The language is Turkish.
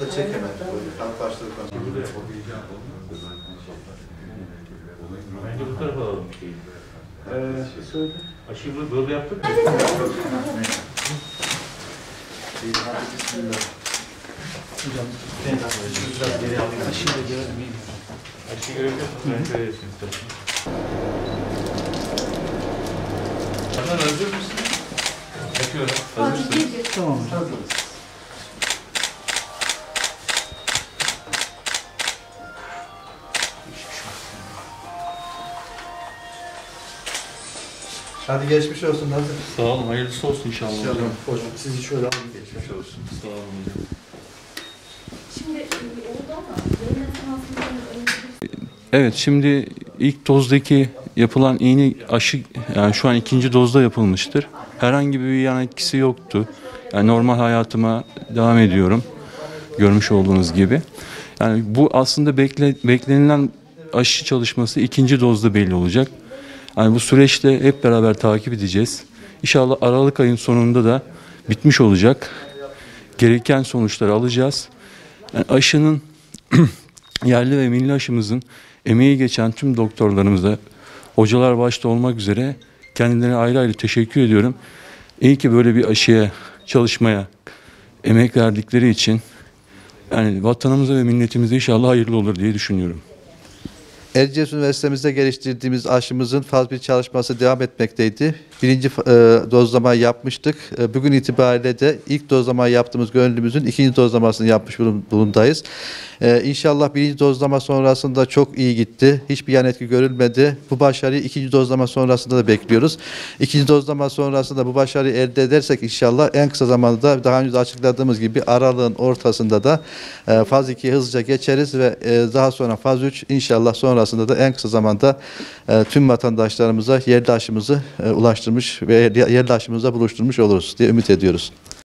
Da çek hemen. Tam başladıktan sonra. Bence bu tarafa alalım şeyi. Ee, söyle. Aşıyı böyle- böyle yaptık mı? İyi, hadi bismillah. Aşıyı görebiliyor musun? Ben şöyle yapayım hazır mısın? Yapıyorum. Hazırsın. Hazırız. Hadi geçmiş olsun. Nasıl? Sağ olun. Hayırlısı olsun inşallah. İnşallah. Hocam sizi şöyle alayım. Geçmiş olsun. Sağ olun hocam. Şimdi e, oldu ama önce bir Evet şimdi ilk dozdaki yapılan iğne aşı yani şu an ikinci dozda yapılmıştır. Herhangi bir yan etkisi yoktu. Yani normal hayatıma devam ediyorum. Görmüş olduğunuz gibi. Yani bu aslında bekle, beklenilen aşı çalışması ikinci dozda belli olacak. Yani bu süreçte hep beraber takip edeceğiz. İnşallah Aralık ayın sonunda da bitmiş olacak. Gereken sonuçları alacağız. Yani aşının yerli ve milli aşımızın emeği geçen tüm doktorlarımıza, hocalar başta olmak üzere kendilerine ayrı ayrı teşekkür ediyorum. İyi ki böyle bir aşıya çalışmaya emek verdikleri için yani vatanımıza ve milletimize inşallah hayırlı olur diye düşünüyorum. Erciyes Üniversitemizde geliştirdiğimiz aşımızın faz bir çalışması devam etmekteydi. Birinci e, dozlama yapmıştık. E, bugün itibariyle de ilk dozlama yaptığımız gönüllümüzün ikinci dozlamasını yapmış bulun- bulundayız. E, inşallah birinci dozlama sonrasında çok iyi gitti. Hiçbir yan etki görülmedi. Bu başarıyı ikinci dozlama sonrasında da bekliyoruz. İkinci dozlama sonrasında bu başarıyı elde edersek inşallah en kısa zamanda daha önce açıkladığımız gibi aralığın ortasında da faz 2'ye hızlıca geçeriz ve daha sonra faz 3 inşallah sonrasında da en kısa zamanda e, tüm vatandaşlarımıza yerli aşımızı e, ulaştırmış ve yerli aşımızla buluşturmuş oluruz diye ümit ediyoruz.